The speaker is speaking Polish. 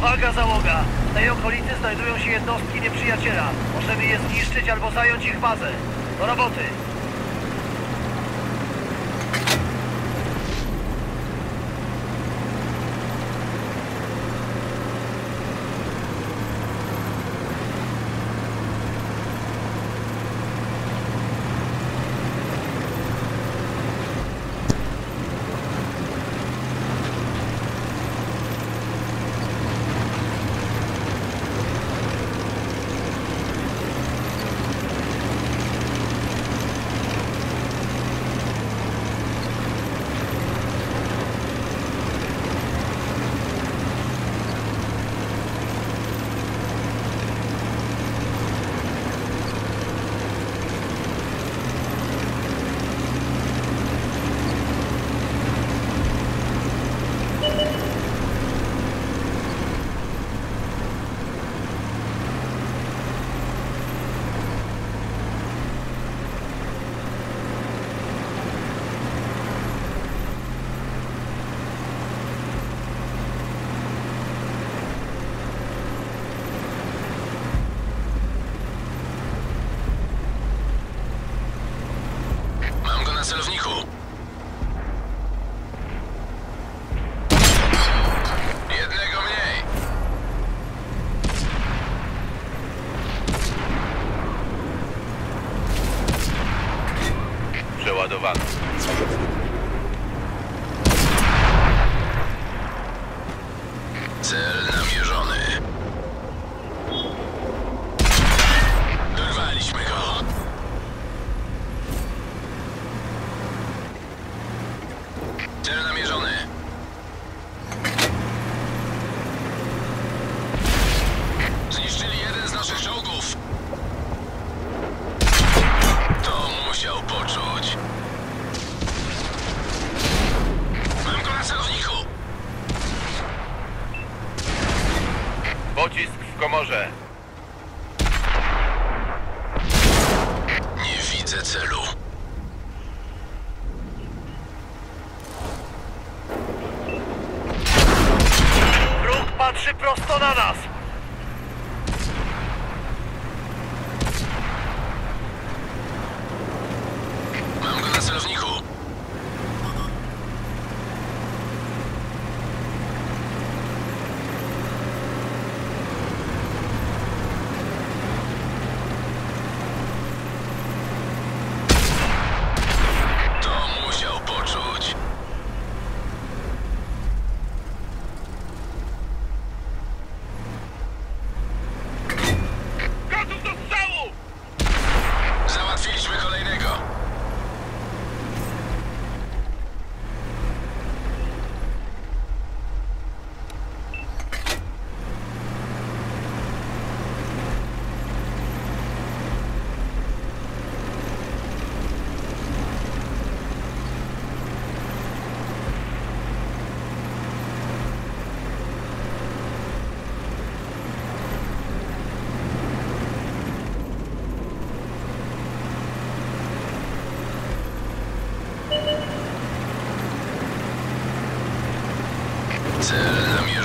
Uwaga załoga! W tej okolicy znajdują się jednostki nieprzyjaciela. Możemy je zniszczyć albo zająć ich bazę. Do roboty! Celowniku. Jednego mniej. Przeładowano. Komorze. Nie widzę celu. Wróg patrzy prosto na nas! Tell them you